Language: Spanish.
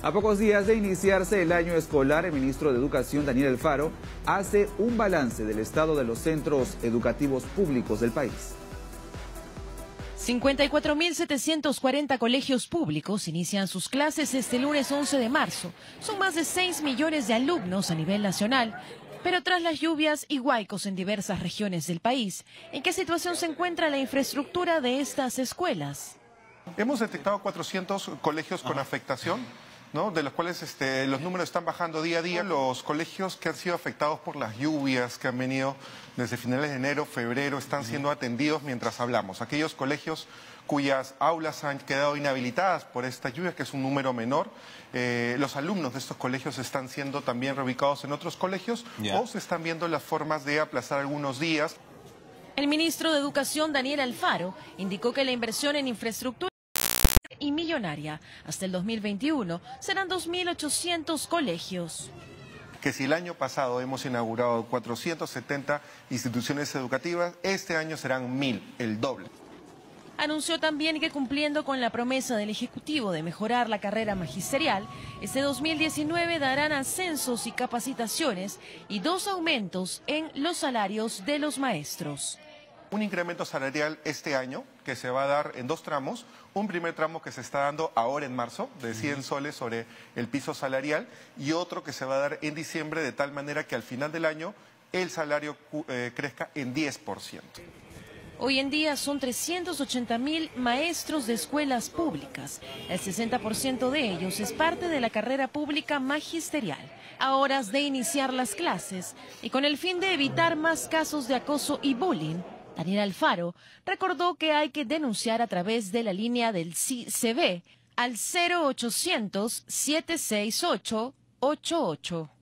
A pocos días de iniciarse el año escolar, el ministro de Educación, Daniel Alfaro, hace un balance del estado de los centros educativos públicos del país. 54.740 colegios públicos inician sus clases este lunes 11 de marzo. Son más de 6 millones de alumnos a nivel nacional. Pero tras las lluvias y huaicos en diversas regiones del país, ¿en qué situación se encuentra la infraestructura de estas escuelas? Hemos detectado 400 colegios con afectación de los cuales este, los números están bajando día a día. Los colegios que han sido afectados por las lluvias que han venido desde finales de enero, febrero, están siendo atendidos mientras hablamos. Aquellos colegios cuyas aulas han quedado inhabilitadas por esta lluvia, que es un número menor, eh, los alumnos de estos colegios están siendo también reubicados en otros colegios o se están viendo las formas de aplazar algunos días. El ministro de Educación, Daniel Alfaro, indicó que la inversión en infraestructura millonaria. Hasta el 2021 serán 2.800 colegios que si el año pasado hemos inaugurado 470 instituciones educativas, este año serán 1.000, el doble. Anunció también que cumpliendo con la promesa del Ejecutivo de mejorar la carrera magisterial, este 2019 darán ascensos y capacitaciones y dos aumentos en los salarios de los maestros un incremento salarial este año que se va a dar en dos tramos. Un primer tramo que se está dando ahora en marzo, de 100 soles sobre el piso salarial, y otro que se va a dar en diciembre, de tal manera que al final del año el salario eh, crezca en 10%. Hoy en día son 380 mil maestros de escuelas públicas. El 60% de ellos es parte de la carrera pública magisterial. A horas de iniciar las clases y con el fin de evitar más casos de acoso y bullying, Daniel Alfaro recordó que hay que denunciar a través de la línea del CCB al 0800 768 88.